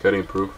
Getting proof.